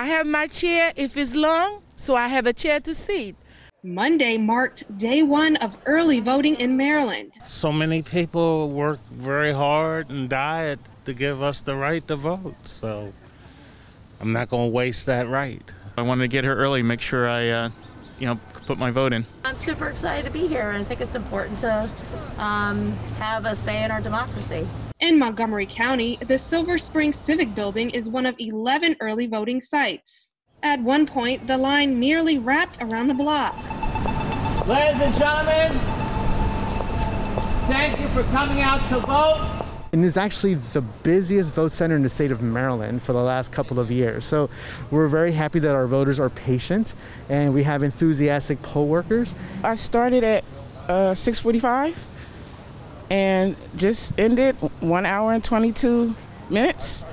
I have my chair if it's long, so I have a chair to sit. Monday marked day one of early voting in Maryland. So many people work very hard and died to give us the right to vote. So I'm not going to waste that right. I wanted to get here early, make sure I, uh, you know, put my vote in. I'm super excited to be here, and I think it's important to um, have a say in our democracy. In Montgomery County, the Silver Spring Civic Building is one of 11 early voting sites. At one point, the line nearly wrapped around the block. Ladies and gentlemen, thank you for coming out to vote. And it's actually the busiest vote center in the state of Maryland for the last couple of years. So we're very happy that our voters are patient and we have enthusiastic poll workers. I started at uh, 6:45 and just ended one hour and 22 minutes.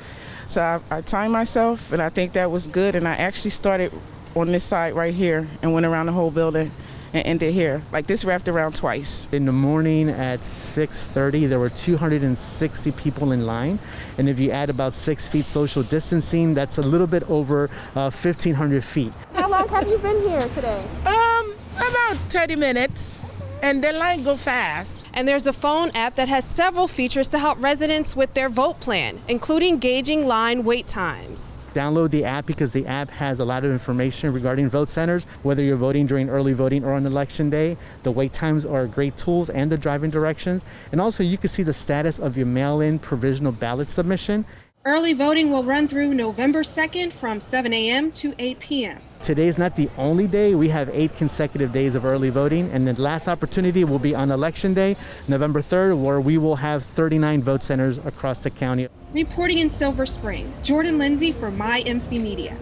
So I, I timed myself, and I think that was good. And I actually started on this side right here and went around the whole building and ended here. Like this wrapped around twice. In the morning at 6:30, there were 260 people in line, and if you add about six feet social distancing, that's a little bit over uh, 1,500 feet. How long have you been here today? Um, about 30 minutes, and the line go fast. And there's a phone app that has several features to help residents with their vote plan, including gauging line wait times download the app because the app has a lot of information regarding vote centers, whether you're voting during early voting or on election day. The wait times are great tools and the driving directions. And also you can see the status of your mail-in provisional ballot submission. Early voting will run through November 2nd from 7 a.m. to 8 p.m. Today is not the only day. We have eight consecutive days of early voting, and the last opportunity will be on Election Day, November 3rd, where we will have 39 vote centers across the county. Reporting in Silver Spring, Jordan Lindsay for My MC Media.